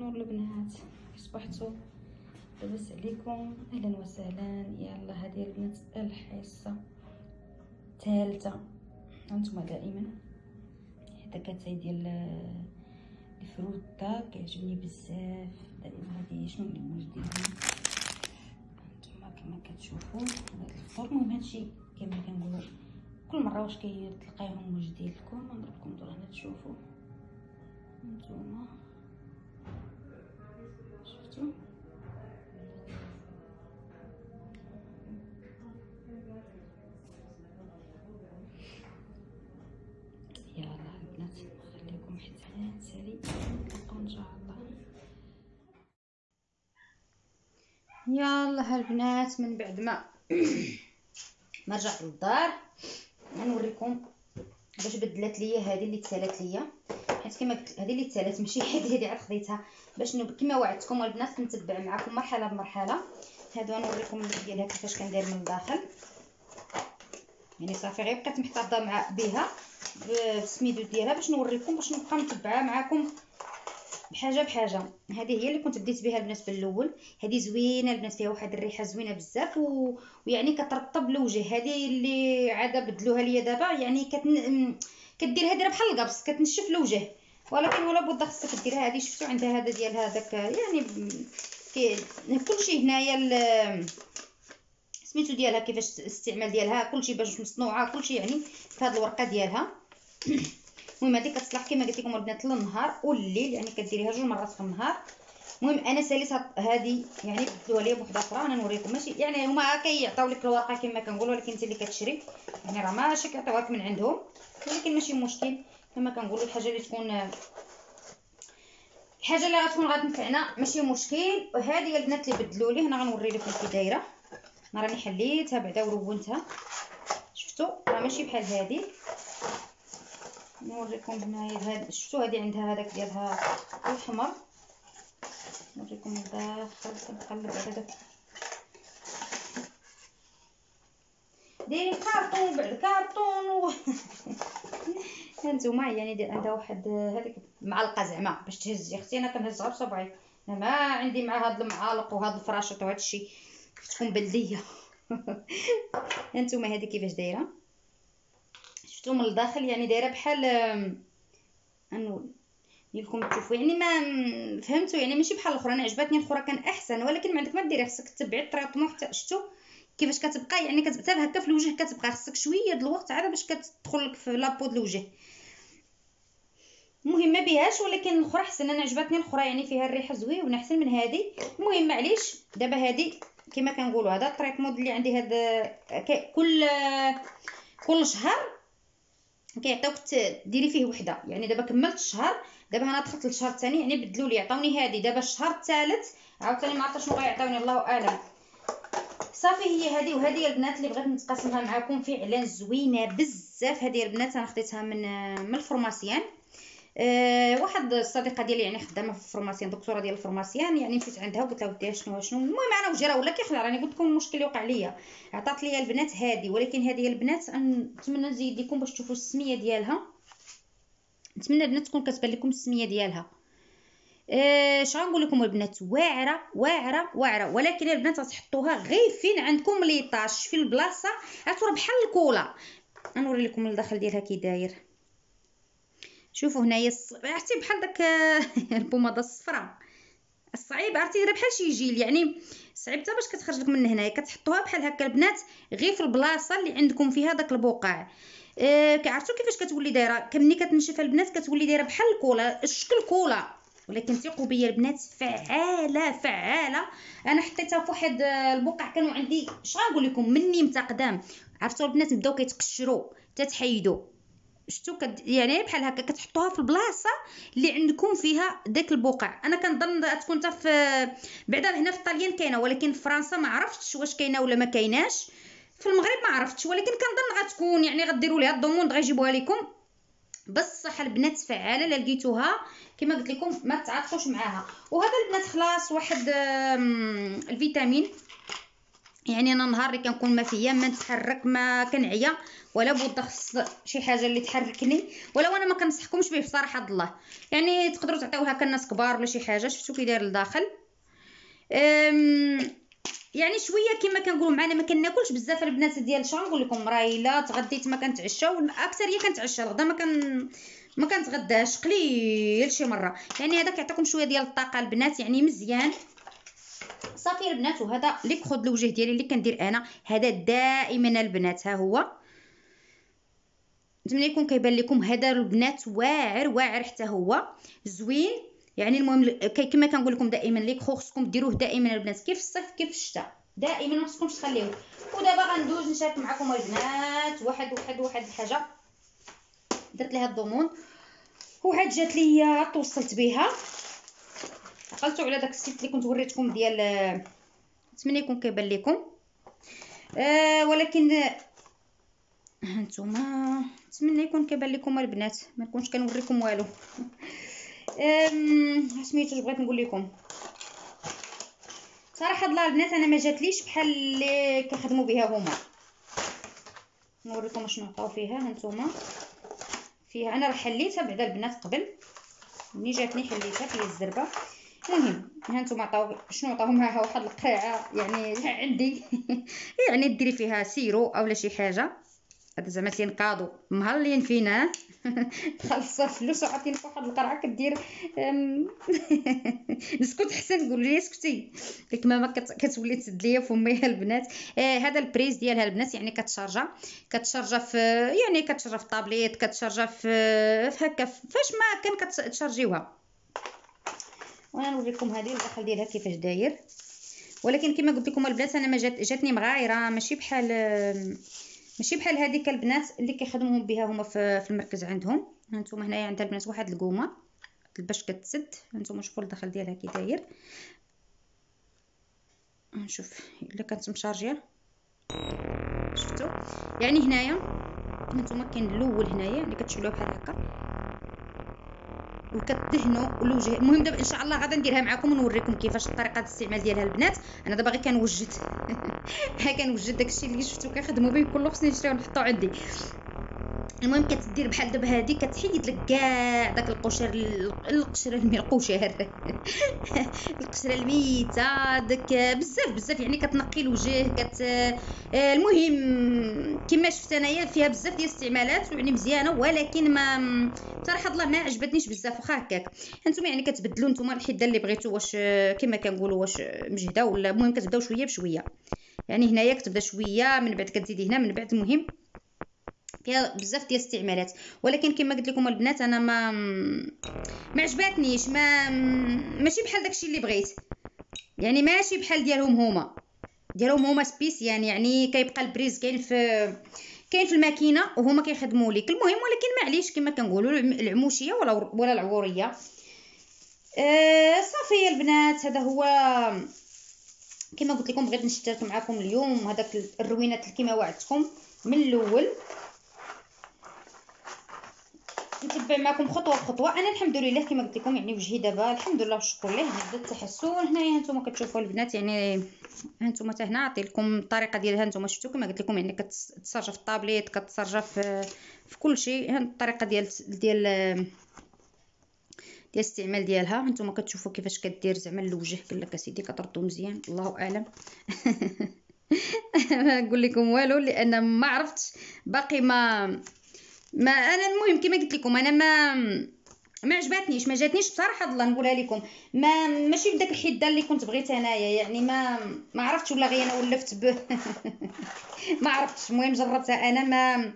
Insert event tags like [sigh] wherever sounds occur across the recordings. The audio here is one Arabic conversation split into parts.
نور البنات صبحتوا لاباس عليكم. أهلا وسهلا. يلا هذه البنات الحصة الثالثة. هانتوما دائما. حتى كتاي ديال الفروتا كيعجبني بزاف. دائما هذه شنو الموج ديالها؟ هانتوما كما كتشوفوا هذا الفطور. المهم هادشي كما كنقولوا كل مرة واش كتلقايهم موج ديالكم نضرب لكم دور هنا تشوفوا. هانتوما. شفتوا يلا البنات إن شاء الله. يلا البنات من بعد ما [coughs] ما رجعت للدار غنوريكم باش بدلات ليا هذه اللي تسالات ليا. حيت كما قلت هذه اللي تسالات ماشي حيت [laughs] هذه عاد خديتها. باش. كما وعدتكم البنات كنتبع معكم مرحلة بمرحلة. هادو غنوريكم ديالها كيفاش كندير من الداخل. يعني صافي غير بقيت محتفظة مع بها بالسميدو ديالها باش نوريكم باش نبقى متبعة معكم بحاجة بحاجة. هذه هي اللي كنت بديت بها البنات في الأول هذه زوينة البنات فيها واحد الريحة زوينة بزاف و... ويعني كترطب الوجه. هذه اللي عاده بدلوها ليا دابا يعني كتن... كديرها دايره بحال القبص كتنشف الوجه. ولكن ولا بد خصك ديرها هذه شفتوا عندها هذا ديال هذاك يعني كي كلشي هنايا. سميتو ديالها كيفاش الاستعمال ديالها كلشي باش مصنوعة كلشي يعني في هذه الورقة ديالها. [clears throat] المهم هذه كتصلح كما قلت لكم البنات للنهار والليل يعني كديريها جوج مرات في النهار. المهم أنا ساليت هذه يعني بدلوها ليا بوحده أخرى أنا نوريكم. ماشي يعني هما كيعطيو لك الورقة كما كنقولوا ولكن أنت اللي كتشري. يعني راه ماشي كيعطيوها من عندهم ولكن ماشي مشكل. كما كنقولوا الحاجة اللي تكون الحاجة اللي غتكون غتنفعنا ماشي مشكل وهذه البنات اللي بدلوا لي هنا غنوري لكم كي دايرة. أنا راني حليتها بعدا ورونتها شفتوا راه ماشي بحال هذه نوريكم هنايا هاد شفتوا هذه عندها هذاك ديالها الأحمر. نوريكم الداخل كنقلب على داك دايرين كارطون بعد كارطون. و... [laughs] هانتوما يعني عندها واحد هذيك معلقة زعما باش تهزي أختي أنا كنهزها بصبعي أنا ما عندي مع هاد المعالق وهاد الفراشات وهاد الشيء تكون بلدية. [laughs] هانتوما هذه كيفاش دايرة؟ شفتوا من الداخل يعني دايرة بحال انو لكم تشوفوا يعني ما فهمتوا يعني ماشي بحال الاخرى أنا عجبتني الأخرى كان أحسن. ولكن ما عندك ما ديري خصك تتبعي الطريقة حتى شفتوا كيفاش كتبقى؟ يعني كتبقى هكا في الوجه كتبقى خصك شوية د الوقت عاد باش كتدخل لك في la peau د الوجه. المهم ما بيهاش ولكن الأخرى أحسن. أنا عجبتني الأخرى يعني فيها الريحة زوينه أحسن من هذه المهم معليش دابا هذه كما كنقولوا هذا ال traitement اللي عندي هذا كل كل شهر كيعطيوك ديري فيه وحدة. يعني دابا كملت الشهر دابا أنا دخلت للشهر الثاني يعني بدلوا لي عطاوني هذه دابا الشهر الثالث عاوتاني ما عرفتش شنو غيعطيوني الله أعلم. صافي هي هذه وهذه البنات اللي بغيت نتقاسمها معكم فعلا زوينة بزاف. هذه البنات أنا خديتها من من ال pharmacien أه واحد الصديقة ديالي يعني خدامة في ال pharmacien دكتورة ديال ال pharmacien يعني مشيت عندها وقلت لها وديها شنو شنو. المهم أنا وجرا ولا كيخلع راني قلت لكم المشكل اللي وقع ليا. عطات لي البنات هذه ولكن هذه البنات نتمنى نزيد لكم باش تشوفوا السمية ديالها. نتمنى البنات تكون كتبان لكم السمية ديالها. اش أه غنقول لكم البنات؟ واعرة واعرة واعرة. ولكن البنات غتحطوها غير فين؟ عندكم ليطاج في البلاصة. غتورا بحال الكولا غنوري لكم الداخل ديالها كي داير. شوفوا هنايا عرفتي بحال داك [laughs] البومادة الصفراء؟ الصعيب عرفتي؟ دايره بحال شي جيل. يعني صعيب حتى باش كتخرج لك من هنايا. كتحطوها بحال هكا البنات غير في البلاصة اللي عندكم فيها داك البقع آه كعرفتوا كيفاش كتولي دايرة؟ ملي كتنشف البنات كتولي دايرة بحال الكولا الشكل كولا ولكن ثقوا بيا البنات فعالة فعالة. أنا حطيتها في واحد البقع كانوا عندي اش غنقول لكم مني متقدام عرفتوا البنات بداو كيتقشروا تتحيدوا شفتوا كد... يعني بحال هكا كتحطوها في البلاصة اللي عندكم فيها داك البقع. أنا كنظن تكون حتى في بعدا هنا في الطاليان كاينة ولكن في فرنسا ما عرفتش واش كاينة ولا ما كايناش. في المغرب ما عرفتش ولكن كنظن غتكون يعني غديروا ليها الضموند غيجيبوها لكم بصح البنات فعالة لا لقيتوها. كما قلت لكم ما تعاطفوش معاها. وهذا البنات خلاص واحد الفيتامين. يعني أنا نهار اللي كنكون ما فيا ما نتحرك ما كنعيا ولا بد خص شي حاجة اللي تحركني ولو أنا ما كنصحكمش به بصراحة الله. يعني تقدروا تعطيوه هكا الناس كبار ولا شي حاجة شفتوا كي داير لداخل. يعني شوية كما كنقولوا معنا ما كناكلش بزاف البنات ديال شنو نقول لكم راهي الا تغديت ما كنتعشاو اكثريه كنتعشى الغدا ما كن ما كنتغداش قليل شي مرة. يعني هذا كيعطيكم شوية ديال الطاقة البنات يعني مزيان. صافي البنات وهذا اللي كخد الوجه ديالي اللي كندير أنا. هذا دائما البنات ها هو. نتمنى يكون كيبان لكم هذا البنات واعر واعر حتى هو. زوين. يعني المهم كما كنقول لكم دائما ليك خصكم ديروه دائما البنات. كيف الصيف كيف الشتاء؟ دائما ما خصكمش تخليوه. ودابا غندوز نشارك معكم البنات واحد واحد واحد الحاجة. درت لها la demande. وعاد جات ليا توصلت بها عقلتوا على داك ال site اللي كنت وريتكم ديال نتمنى يكون كيبان لكم آه ولكن هانتوما نتمنى يكون كيبان لكم البنات. ما نكونش كنوريكم والو. [laughs] سميتو بغيت نقول لكم. صراحة الله البنات أنا ما جاتليش بحال اللي كيخدموا بها هما. نوريكم شنو عطاو فيها هانتوما فيها أنا راه حليتها بعدا البنات قبل. ملي جاتني حليتها فيها الزربة. المهم هانتوما عطاو شنو عطاو معاها واحد القرعه يعني [laughs] عندي. يعني ديري فيها سيرو اولا شي حاجة. هذا زعما تينقاضوا مهلين فينا. [laughs] تخلص الفلوس وعطيني واحد القرعة كدير نسكت [laughs] حسن نقول لي اسكتي ديك ماما كتولي تسد ليا فمي [laughs] البنات آه هذا ال prise ديالها البنات يعني كتشارجا كتشارجا في يعني كتشارجا في طابليت كتشارجا في, في هكا فاش ما كان كتشارجيوها وأنا نوريكم هذه الداخل ديالها كيفاش داير. ولكن كما قلت لكم البنات أنا ما جات جاتني مغايرة ماشي بحال ماشي بحال هذيك البنات اللي كيخدموا بها هما في, في المركز عندهم. هانتوما هنايا عندها البنات واحد القومة باش كتسد هانتوما شوفوا الداخل ديالها كي داير. نشوف إلا كانت مشارجيه شفتوا يعني هنايا هانتوما كاين الأول هنايا اللي كتشعلوه بحال هكا. وكدهنوا الوجه المهم دابا إن شاء الله غادا نديرها معكم ونوريكم كيفاش طريقة الاستعمال ديالها البنات. أنا دابا غير كنوجد. ها [laughs] كنوجد داكشي اللي شفتو كيخدموا به كله خصني نشريو ونحطو عندي. المهم كتدير بحال دابا هادي كتحيد لك كاع داك القشر القشره القشر [laughs] القشره الميتة داك بزاف بزاف يعني كتنقي الوجه كت آه، المهم كما شفت انايا فيها بزاف ديال الاستعمالات يعني مزيانة ولكن ما صراحة الله ما عجبتنيش بزاف واخا هكاك. أنتم يعني كتبدلوا نتوما الحدة اللي بغيتو واش كما كنقولوا واش مجهدة ولا المهم كتبداو شوية بشوية. يعني هنايا كتبدأ شوية من بعد كتزيدي هنا من بعد المهم فيها بزاف ديال الاستعمالات. ولكن كما قلت لكم البنات أنا ما ما عجباتنيش ما ماشي بحال داكشي اللي بغيت. يعني ماشي بحال ديالهم هما. ديالهم هما spécial يعني كيبقى ال prise كاين في كاين في الماكينة وهما كيخدموا لك المهم ولكن معليش كما كنقولوا العموشية ولا ولا العورية. آه صافي البنات هذا هو كما قلت لكم بغيت نشترك معكم اليوم. هذاك الروينات كما وعدتكم من الأول. نتبع معكم خطوة بخطوة. أنا الحمد لله كما قلت لكم يعني وجهي دابا الحمد لله والشكر لله بدا التحسن. هنايا هانتوما كتشوفوا البنات يعني هانتوما حتى هنا عطيت لكم الطريقة ديالها هانتوما. شفتوا كما قلت لكم يعني كتسرجا في الطابليت كتسرجا في في كل شيء. الطريقة ديال ديال ديال الاستعمال ديالها. هانتوما كتشوفوا كيفاش كدير زعما الوجه. قال لك أسيدي كتردو مزيان. الله أعلم. [laughs] ما نقول لكم والو لأن ما عرفتش باقي ما ما أنا المهم كما قلت لكم أنا ما ما عجباتنيش ما جاتنيش بصراحة الله نقولها لكم. ما ماشي بداك الحدة اللي كنت بغيت أنايا يعني ما ما عرفتش ولا غير أنا ولفت به. [laughs] ما عرفتش المهم جربتها أنا ما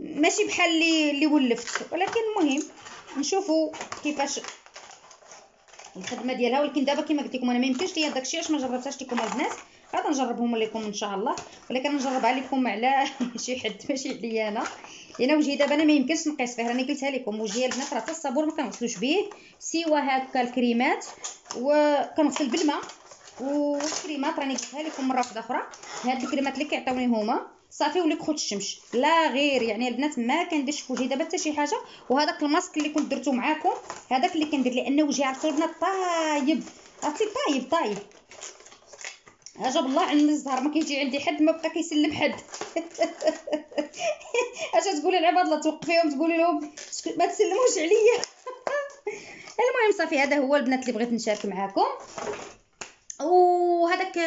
ماشي بحال اللي اللي ولفت. ولكن المهم نشوفوا كيفاش الخدمة ديالها. ولكن دابا كما قلت لكم أنا ما يمكنش ليا داكشي اش ما جربتهاش لكم البنات غادي نجربهم لكم إن شاء الله. ولكن نجربها لكم على [laughs] شي حد ماشي عليا أنا. لأن وجهي دابا أنا ما يمكنش نقيس فيه راني قلتها لكم. وجهي البنات راه الصابون ما كنغسلوش به سوى هكا الكريمات وكنغسل بالماء. والكريمات راني قلتها لكم مرة واحدة أخرى. هاد الكريمات اللي كيعطيوني هما صافي وليك خد الشمس. لا غير يعني البنات ما كنديرش في وجهي دابا حتى شي حاجة. وهذاك الماسك اللي كنت درتو معاكم هذاك اللي كندير لأن وجهي عرفتوا البنات طايب. عرفتي؟ طايب طايب. عجب الله عند الزهر ما كيجي عندي حد ما بقى كيسلم حد. [laughs] اش تقولي العباد الله توقفيهم؟ تقولي لهم ما تسلموش عليا. [laughs] المهم صافي هذا هو البنات اللي بغيت نشارك معاكم. وهذاك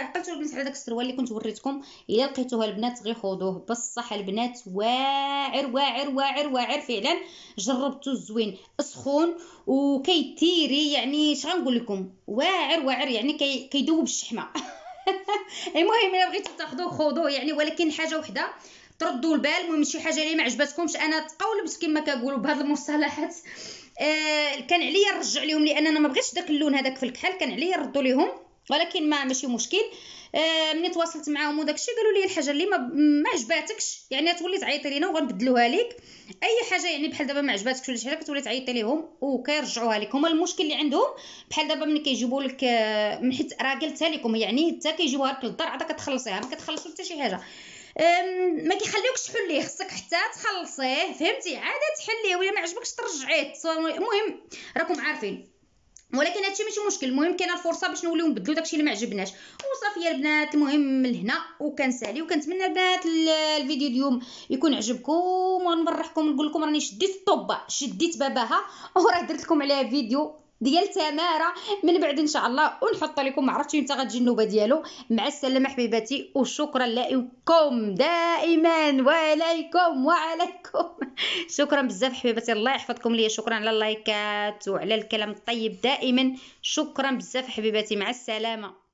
عقلتوا البنات على داك السروال اللي كنت وريتكم؟ إلا لقيتوها البنات غير خذوه بصح البنات واعر واعر واعر واعر فعلا. جربتو زوين سخون وكيتيري يعني اش غنقول لكم واعر واعر يعني كي كيذوب الشحمة. [laughs] [laughs] المهم الا بغيتو تاخذوه خذوه يعني ولكن حاجة وحدة تردوا البال المهم شي حاجة اللي ما عجبتكمش أنا تقولبت كما كنقولوا بهاد المصطلحات. آه كان عليا نرجع لهم لأن أنا ما بغيتش داك اللون هذاك في الكحل كان عليا نردوا لهم ولكن ما ماشي مشكل. آه ملي تواصلت معاهم وداكشي قالوا لي الحاجة اللي ما, ما عجباتكش. يعني تولي تعيطي لينا وغنبدلوها لك أي حاجة يعني بحال دابا ما عجباتكش ولا شي حاجة كتولي تعيطي ليهم وكيرجعوها لك هما المشكل اللي عندهم بحال دابا ملي كيجيبوا لك آه، من حيت راه قلتها لكم يعني حتى كيجيبوها لك للدار عاد كتخلصيها ما كتخلصوا حتى شي حاجة. ما كيخليوكش تحليه خصك حتى تخلصيه. فهمتي؟ عاد تحليه ولا ما عجبكش ترجعيه. المهم راكم عارفين. ولكن هادشي ماشي مشكل. المهم كاينة الفرصة باش نوليو نبدلو داكشي اللي ما عجبناش. وصافي يا البنات المهم من هنا وكنسالي وكنتمنى البنات الفيديو اليوم يكون عجبكم. ونفرحكم نقول لكم راني شديت الطوبة شديت باباها. [laughs] وراه درت لكم عليها فيديو. ديال تمارة من بعد إن شاء الله ونحط لكم ما عرفتش إمتى غتجي النوبة ديالو. مع السلامة حبيباتي وشكرا لكم دائما وعليكم وعليكم. [laughs] شكرا بزاف حبيباتي الله يحفظكم ليا. شكرا على اللايكات وعلى الكلام الطيب دائما. شكرا بزاف حبيباتي مع السلامة.